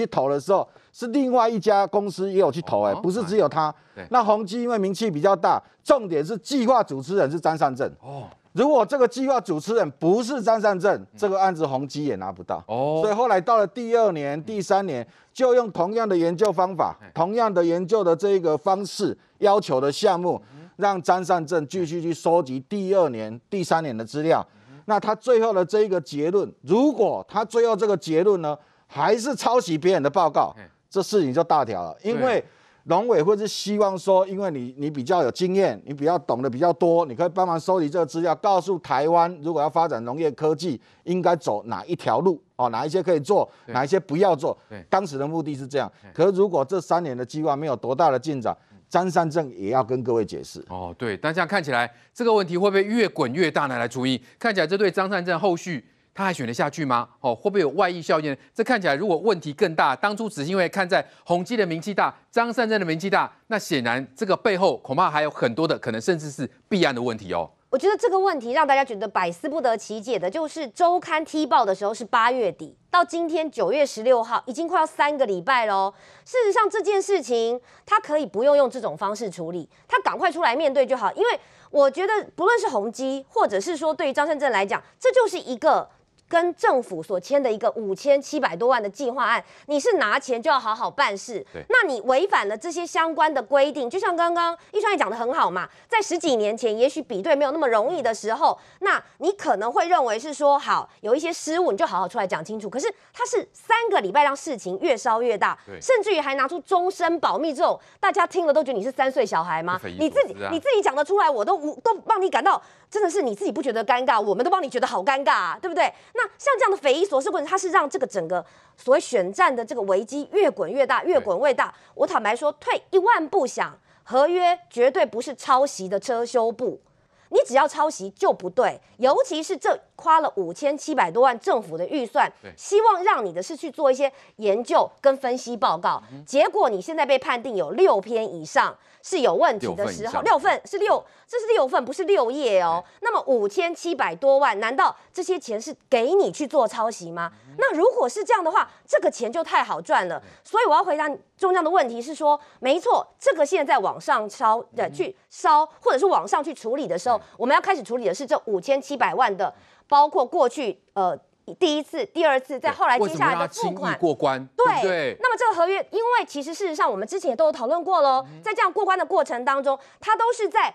去投的时候，是另外一家公司也有去投，哎，不是只有他。那宏基因为名气比较大，重点是计划主持人是张善正。哦。如果这个计划主持人不是张善正，这个案子宏基也拿不到。哦。所以后来到了第二年、第三年，就用同样的研究方法、同样的研究的这个方式要求的项目，让张善正继续去收集第二年、第三年的资料。那他最后的这一个结论，如果他最后这个结论呢，还是抄袭别人的报告，这事情就大条了。因为农委会是希望说，因为你你比较有经验，你比较懂得比较多，你可以帮忙收集这个资料，告诉台湾，如果要发展农业科技，应该走哪一条路哦，哪一些可以做，哪一些不要做。当时的目的是这样。可是如果这三年的计划没有多大的进展，张善政也要跟各位解释哦，对，但这样看起来，这个问题会不会越滚越大呢？来注意，看起来这对张善政后续他还选得下去吗？哦，会不会有外溢效应？这看起来如果问题更大，当初只是因为看在宏基的名气大，张善政的名气大，那显然这个背后恐怕还有很多的可能，甚至是弊案的问题哦。我觉得这个问题让大家觉得百思不得其解的，就是周刊踢爆的时候是八月底，到今天九月十六号，已经快要三个礼拜喽。事实上，这件事情他可以不用用这种方式处理，他赶快出来面对就好。因为我觉得，不论是宏基，或者是说对于张善政来讲，这就是一个。跟政府所签的一个五千七百多万的计划案，你是拿钱就要好好办事。对，那你违反了这些相关的规定，就像刚刚一川也讲的很好嘛，在十几年前，也许比对没有那么容易的时候，那你可能会认为是说好有一些失误，你就好好出来讲清楚。可是他是三个礼拜让事情越烧越大，甚至于还拿出终身保密这种，大家听了都觉得你是三岁小孩吗？你自己你自己讲得出来，我都都帮你感到真的是你自己不觉得尴尬，我们都帮你觉得好尴尬，啊，对不对？那像这样的匪夷所思过程，它是让这个整个所谓选战的这个危机越滚越大，越滚越大。我坦白说，退一万步想，合约绝对不是抄袭的车修部，你只要抄袭就不对。尤其是这花了五千七百多万政府的预算，希望让你的是去做一些研究跟分析报告，结果你现在被判定有六篇以上。是有问题的时候，六份是六，这是六份，不是六页哦。那么五千七百多万，难道这些钱是给你去做抄袭吗？那如果是这样的话，这个钱就太好赚了。所以我要回答中央的问题是说，没错，这个现在在网上烧的去烧，或者是网上去处理的时候，我们要开始处理的是这五千七百万的，包括过去呃。第一次、第二次，在后来接下来的付款过关，对。那么这个合约，因为其实事实上我们之前也都有讨论过喽，在这样过关的过程当中，它都是在。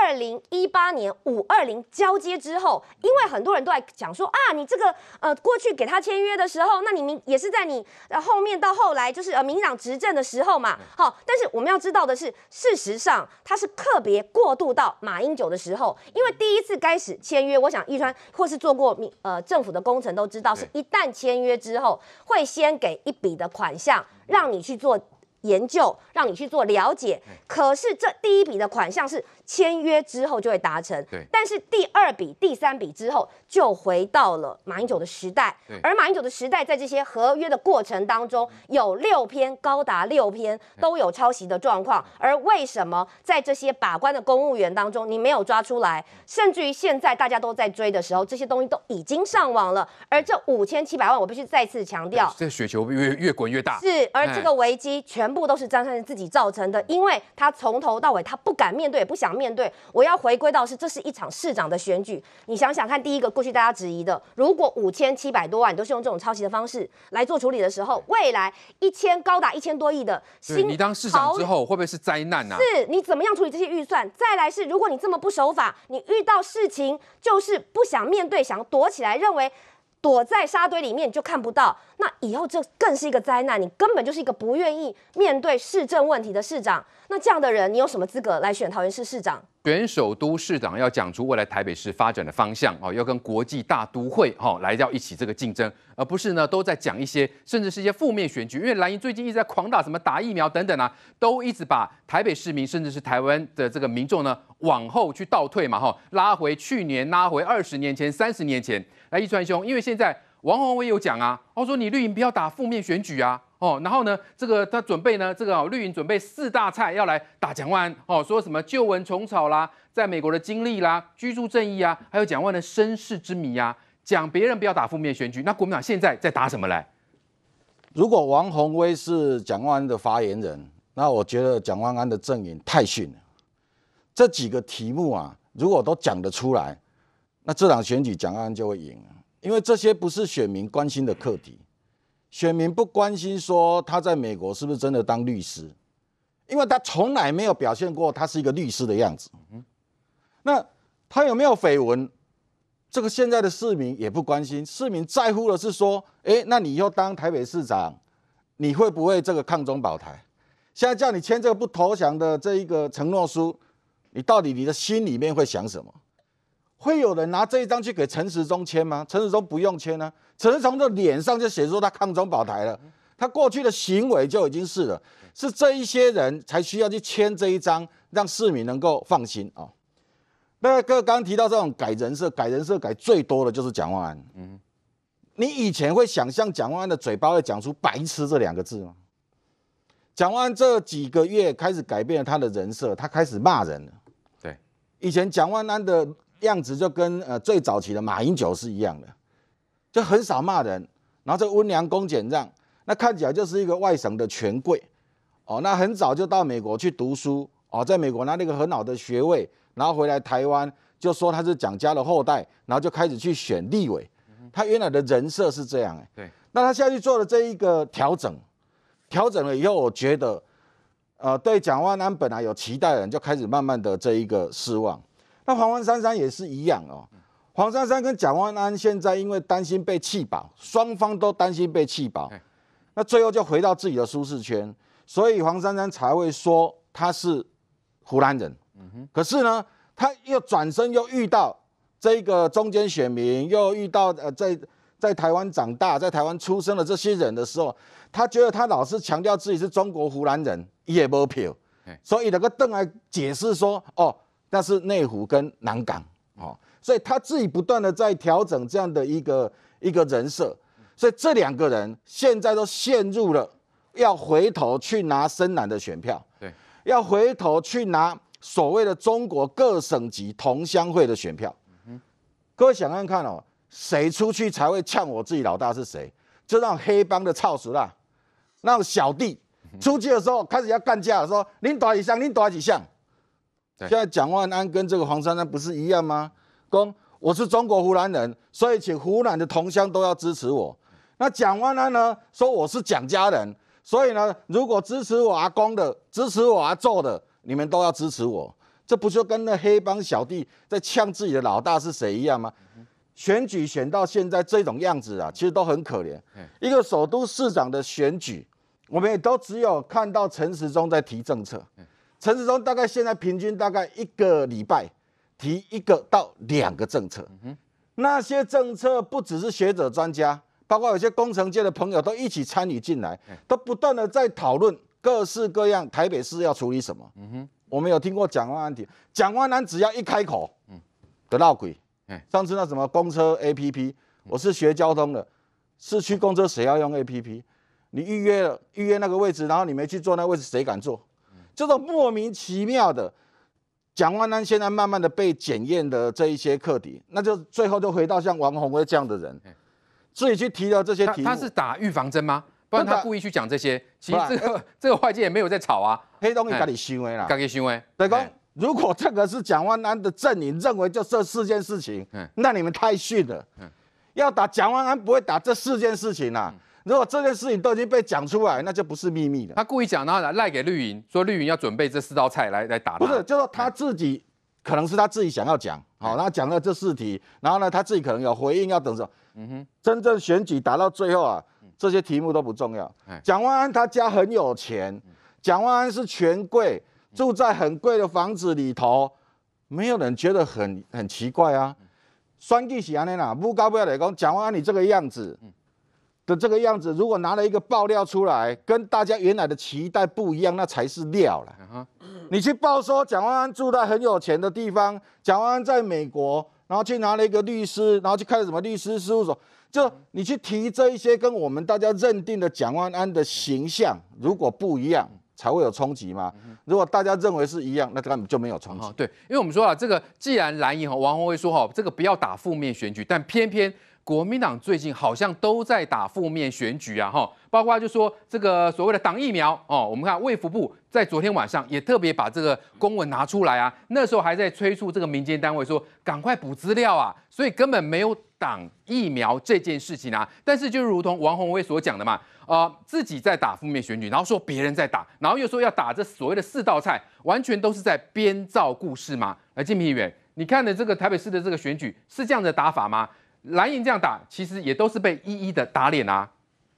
二零一八年五二零交接之后，因为很多人都在讲说啊，你这个呃过去给他签约的时候，那你明也是在你呃后面到后来就是呃民党执政的时候嘛，好，但是我们要知道的是，事实上他是特别过渡到马英九的时候，因为第一次开始签约，我想易川或是做过民呃政府的工程都知道，是一旦签约之后，会先给一笔的款项让你去做研究，让你去做了解，可是这第一笔的款项是。签约之后就会达成，对。但是第二笔、第三笔之后就回到了马英九的时代，而马英九的时代在这些合约的过程当中，有六篇高达六篇都有抄袭的状况。而为什么在这些把关的公务员当中你没有抓出来？甚至于现在大家都在追的时候，这些东西都已经上网了。而这五千七百万，我必须再次强调，这雪球越越滚越大。是，而这个危机全部都是张善政自己造成的，因为他从头到尾他不敢面对，不想。面对，我要回归到是，这是一场市长的选举。你想想看，第一个过去大家质疑的，如果五千七百多万都是用这种抄袭的方式来做处理的时候，未来一千高达一千多亿的新，你当市长之后会不会是灾难呢？是你怎么样处理这些预算？再来是，如果你这么不守法，你遇到事情就是不想面对，想躲起来，认为躲在沙堆里面就看不到，那以后这更是一个灾难。你根本就是一个不愿意面对市政问题的市长。那这样的人，你有什么资格来选桃园市市长？选首都市长要讲出未来台北市发展的方向哦，要跟国际大都会哈来要一起这个竞争，而不是呢都在讲一些甚至是一些负面选举。因为蓝营最近一直在狂打什么打疫苗等等啊，都一直把台北市民甚至是台湾的这个民众呢往后去倒退嘛哈，拉回去年，拉回二十年前、三十年前。来，一川兄，因为现在王宏威有讲啊，他说你绿营不要打负面选举啊。哦，然后呢，这个他准备呢，这个绿营准备四大菜要来打蒋万哦，说什么旧闻重草啦，在美国的经历啦，居住正义啊，还有蒋万的身世之谜啊，讲别人不要打负面选举，那国民党现在在打什么嘞？如果王宏威是蒋万安的发言人，那我觉得蒋万安的阵营太逊了。这几个题目啊，如果都讲得出来，那这场选举蒋万安就会赢，因为这些不是选民关心的课题。选民不关心说他在美国是不是真的当律师，因为他从来没有表现过他是一个律师的样子。那他有没有绯闻？这个现在的市民也不关心，市民在乎的是说，哎，那你以后当台北市长，你会不会这个抗中保台？现在叫你签这个不投降的这一个承诺书，你到底你的心里面会想什么？会有人拿这一张去给陈时中签吗？陈时中不用签呢。陈时中的脸上就写说他抗中保台了，他过去的行为就已经是了，是这一些人才需要去签这一张，让市民能够放心啊。那哥刚刚提到这种改人设，改人设改最多的就是蒋万安。嗯，你以前会想象蒋万安的嘴巴会讲出“白痴”这两个字吗？蒋万安这几个月开始改变了他的人设，他开始骂人了。对，以前蒋万安的样子就跟呃最早期的马英九是一样的。就很少骂人，然后这温良恭俭让，那看起来就是一个外省的权贵，哦，那很早就到美国去读书，哦，在美国拿了一个很好的学位，然后回来台湾就说他是蒋家的后代，然后就开始去选立委，他原来的人设是这样，哎，对，那他下去做了这一个调整，调整了以后，我觉得，呃，对蒋万安本来有期待的人就开始慢慢的这一个失望，那黄文珊珊也是一样哦。黄珊珊跟蒋万安现在因为担心被气饱，双方都担心被气饱，那最后就回到自己的舒适圈，所以黄珊珊才会说他是湖南人。可是呢，他又转身又遇到这个中间选民，又遇到呃在在台湾长大、在台湾出生的这些人的时候，他觉得他老是强调自己是中国湖南人，也不票，所以那个邓来解释说，哦，那是内湖跟南港，哦。所以他自己不断的在调整这样的一个一个人设，所以这两个人现在都陷入了要回头去拿深蓝的选票，对，要回头去拿所谓的中国各省级同乡会的选票。各位想看看哦，谁出去才会呛我自己老大是谁？就让黑帮的操熟啦，让小弟出去的时候开始要干架，说您打几项，您打几项。现在蒋万安跟这个黄珊珊不是一样吗？公我是中国湖南人，所以请湖南的同乡都要支持我。那蒋万安呢？说我是蒋家人，所以呢，如果支持我阿公的、支持我阿祖的，你们都要支持我。这不就跟那黑帮小弟在呛自己的老大是谁一样吗？选举选到现在这种样子啊，其实都很可怜。一个首都市长的选举，我们也都只有看到陈时中在提政策。陈时中大概现在平均大概一个礼拜。提一个到两个政策，那些政策不只是学者专家，包括有些工程界的朋友都一起参与进来，都不断的在讨论各式各样台北市要处理什么。嗯哼，我们有听过蒋万安提，蒋万安只要一开口，嗯，得闹鬼。上次那什么公车 A P P，我是学交通的，市区公车谁要用 A P P？你预约了预约那个位置，然后你没去坐那位置，谁敢坐？这种莫名其妙的。蒋万安现在慢慢的被检验的这一些课题，那就最后就回到像王宏威这样的人，自己去提的这些题目。他是打预防针吗？不然他故意去讲这些。其实这个 这个外界也没有在吵啊。黑东西赶紧行为啦，赶紧行为。对公，如果这个是蒋万安的阵营认为就这四件事情，那你们太逊了。要打蒋万安不会打这四件事情啦。如果这件事情都已经被讲出来，那就不是秘密了。他故意讲，然后来赖给绿营，说绿营要准备这四道菜来来打。不是，就是他自己可能是他自己想要讲，好，那讲了这四题，然后呢，他自己可能有回应要等着。嗯哼，真正选举打到最后啊，这些题目都不重要。蒋万安他家很有钱，蒋万安是权贵，住在很贵的房子里头，没有人觉得很很奇怪啊。双计喜安尼啦，不高不要来讲，蒋万安你这个样子。的这个样子，如果拿了一个爆料出来，跟大家原来的期待不一样，那才是料了。你去报说蒋万安住在很有钱的地方，蒋万安在美国，然后去拿了一个律师，然后去开了什么律师事务所，就你去提这一些跟我们大家认定的蒋万安的形象，如果不一样，才会有冲击吗？如果大家认为是一样，那根本就没有冲击。对，因为我们说啊，这个既然蓝营和王宏威说哈，这个不要打负面选举，但偏偏。国民党最近好像都在打负面选举啊，哈，包括就说这个所谓的党疫苗哦，我们看卫福部在昨天晚上也特别把这个公文拿出来啊，那时候还在催促这个民间单位说赶快补资料啊，所以根本没有党疫苗这件事情啊，但是就如同王宏威所讲的嘛。啊，自己在打负面选举，然后说别人在打，然后又说要打这所谓的四道菜，完全都是在编造故事嘛？来，金平议员，你看的这个台北市的这个选举是这样的打法吗？蓝营这样打，其实也都是被一一的打脸啊。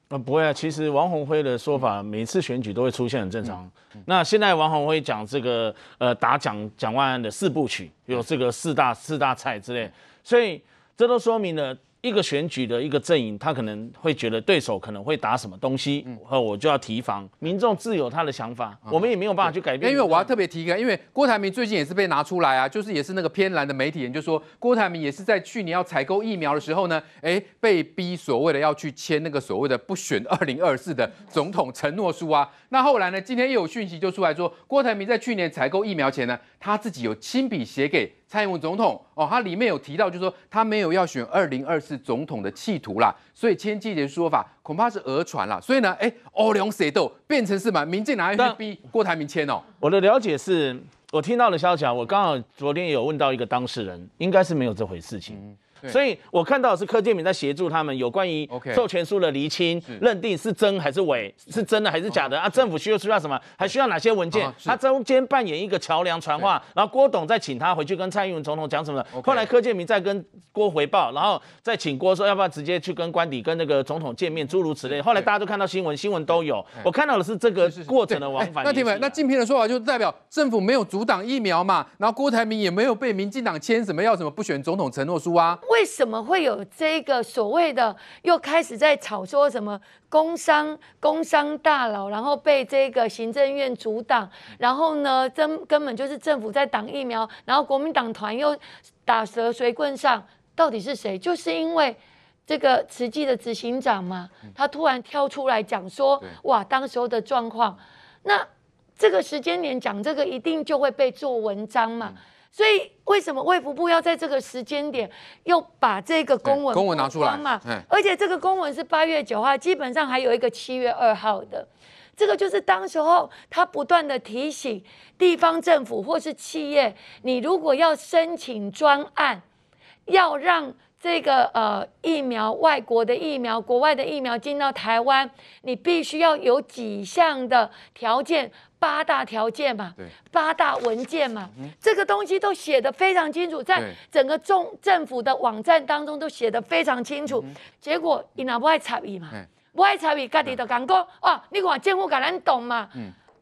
啊，不会啊，其实王宏辉的说法，每次选举都会出现，很正常。那现在王宏辉讲这个，呃，打蒋蒋万安的四部曲，有这个四大四大菜之类，所以这都说明了。一个选举的一个阵营，他可能会觉得对手可能会打什么东西，和我就要提防。民众自有他的想法，我们也没有办法去改变。因为我要特别提一个，因为郭台铭最近也是被拿出来啊，就是也是那个偏蓝的媒体人就说，郭台铭也是在去年要采购疫苗的时候呢，哎，被逼所谓的要去签那个所谓的不选二零二四的总统承诺书啊。那后来呢，今天又有讯息就出来说，郭台铭在去年采购疫苗前呢，他自己有亲笔写给。蔡英文总统哦，他里面有提到，就是说他没有要选二零二四总统的企图啦，所以千季的说法恐怕是讹传啦。所以呢，哎，欧龙谁斗变成是嘛？民进党要去逼郭台铭签哦。我的了解是，我听到的消息啊，我刚好昨天有问到一个当事人，应该是没有这回事情。所以我看到是柯建明在协助他们有关于授权书的厘清、认定是真还是伪，是真的还是假的啊？政府需要需要什么？还需要哪些文件？他中间扮演一个桥梁传话，然后郭董再请他回去跟蔡英文总统讲什么？后来柯建明再跟郭回报，然后再请郭说要不要直接去跟官邸跟那个总统见面，诸如此类。后来大家都看到新闻，新闻都有。我看到的是这个过程的往返。那听没？那竞聘的说法就代表政府没有阻挡疫苗嘛？然后郭台铭也没有被民进党签什么要什么不选总统承诺书啊？为什么会有这个所谓的又开始在吵说什么工商工商大佬，然后被这个行政院阻挡，然后呢，根根本就是政府在挡疫苗，然后国民党团又打蛇随棍上，到底是谁？就是因为这个慈济的执行长嘛，他突然跳出来讲说，哇，当时候的状况，那这个时间点讲这个一定就会被做文章嘛。所以为什么卫福部要在这个时间点又把这个公文公文拿出来嘛？而且这个公文是八月九号，基本上还有一个七月二号的。这个就是当时候他不断的提醒地方政府或是企业，你如果要申请专案，要让这个呃疫苗外国的疫苗、国外的疫苗进到台湾，你必须要有几项的条件。八大条件嘛，八大文件嘛，这个东西都写的非常清楚，在整个中政府的网站当中都写的非常清楚。结果伊那不爱插伊嘛，不爱插伊，家己就讲讲，哦，你讲政府敢咱懂嘛？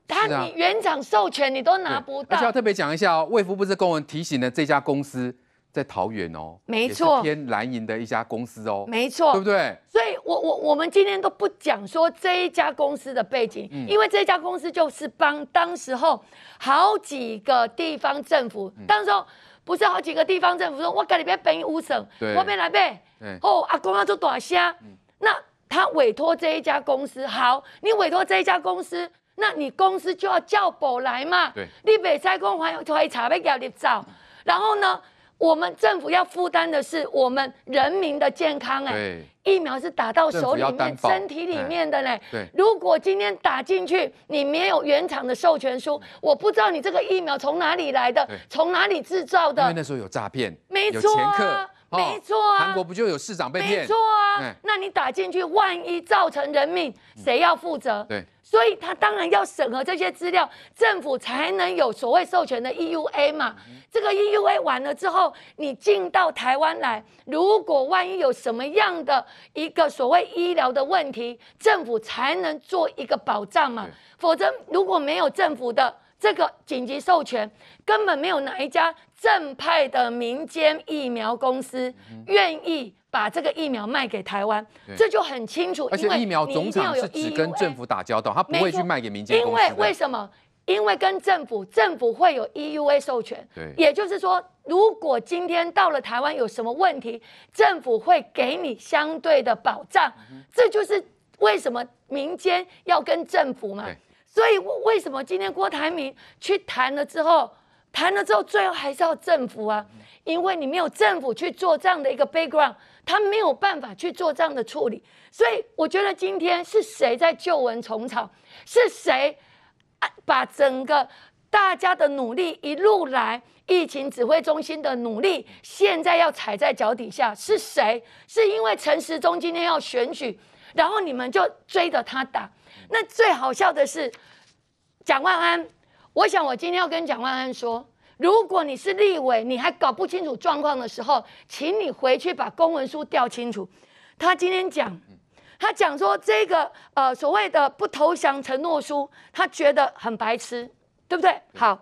他你原厂授权你都拿不到。而且要特别讲一下哦，卫福部这公文提醒了这家公司。在桃园哦，没错，偏蓝营的一家公司哦，没错，对不对？所以，我我我们今天都不讲说这一家公司的背景，因为这家公司就是帮当时候好几个地方政府，当时候不是好几个地方政府说，我跟你别本五省，我边来呗，哦，阿公要做大虾，那他委托这一家公司，好，你委托这一家公司，那你公司就要叫保来嘛，你北塞公还还查要叫你找，然后呢？我们政府要负担的是我们人民的健康，哎，疫苗是打到手里面、身体里面的嘞。对，如果今天打进去，你没有原厂的授权书，我不知道你这个疫苗从哪里来的，从哪里制造的。因为那时候有诈骗，没错啊，没错啊。韩国不就有市长被骗？没错啊。那你打进去，万一造成人命，谁要负责？对。所以他当然要审核这些资料，政府才能有所谓授权的 EUA 嘛。这个 EUA 完了之后，你进到台湾来，如果万一有什么样的一个所谓医疗的问题，政府才能做一个保障嘛。否则如果没有政府的这个紧急授权，根本没有哪一家正派的民间疫苗公司愿意。把这个疫苗卖给台湾，这就很清楚。而且疫苗总厂是只跟政府打交道，他不会去卖给民间因为为什么？因为跟政府，政府会有 EUA 授权。对，也就是说，如果今天到了台湾有什么问题，政府会给你相对的保障。这就是为什么民间要跟政府嘛。所以为什么今天郭台铭去谈了之后？谈了之后，最后还是要政府啊，因为你没有政府去做这样的一个 background，他没有办法去做这样的处理。所以我觉得今天是谁在救文虫草？是谁把整个大家的努力一路来？疫情指挥中心的努力，现在要踩在脚底下，是谁？是因为陈时中今天要选举，然后你们就追着他打。那最好笑的是蒋万安，我想我今天要跟蒋万安说，如果你是立委，你还搞不清楚状况的时候，请你回去把公文书调清楚。他今天讲，他讲说这个呃所谓的不投降承诺书，他觉得很白痴，对不对？好。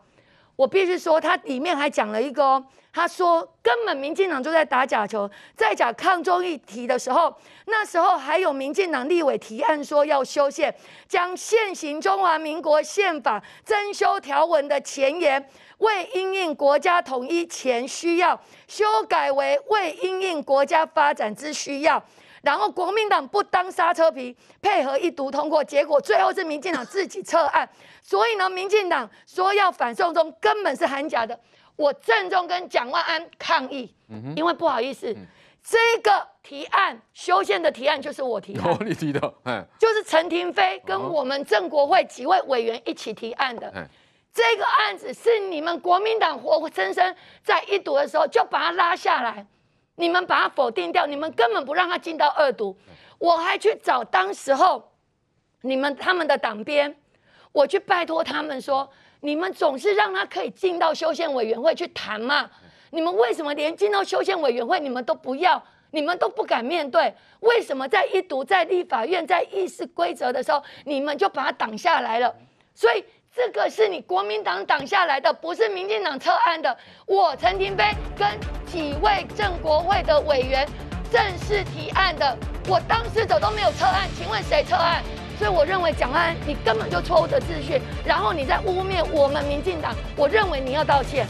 我必须说，他里面还讲了一个，他说根本民进党就在打假球，在讲抗中议题的时候，那时候还有民进党立委提案说要修宪，将现行中华民国宪法增修条文的前言为因应国家统一前需要修改为为因应国家发展之需要。然后国民党不当刹车皮，配合一读通过，结果最后是民进党自己撤案。所以呢，民进党说要反送中，根本是很假的。我郑重跟蒋万安抗议，因为不好意思，这个提案修宪的提案就是我提的，你提的，就是陈廷飞跟我们郑国会几位委员一起提案的。这个案子是你们国民党活活生生在一读的时候就把它拉下来。你们把它否定掉，你们根本不让他进到二读。我还去找当时候你们他们的党编，我去拜托他们说，你们总是让他可以进到修宪委员会去谈嘛？你们为什么连进到修宪委员会你们都不要？你们都不敢面对？为什么在一读在立法院在议事规则的时候，你们就把它挡下来了？所以。这个是你国民党挡下来的，不是民进党撤案的。我陈廷飞跟几位正国会的委员正式提案的，我当事者都没有撤案，请问谁撤案？所以我认为蒋安你根本就错误的秩序，然后你在污蔑我们民进党，我认为你要道歉。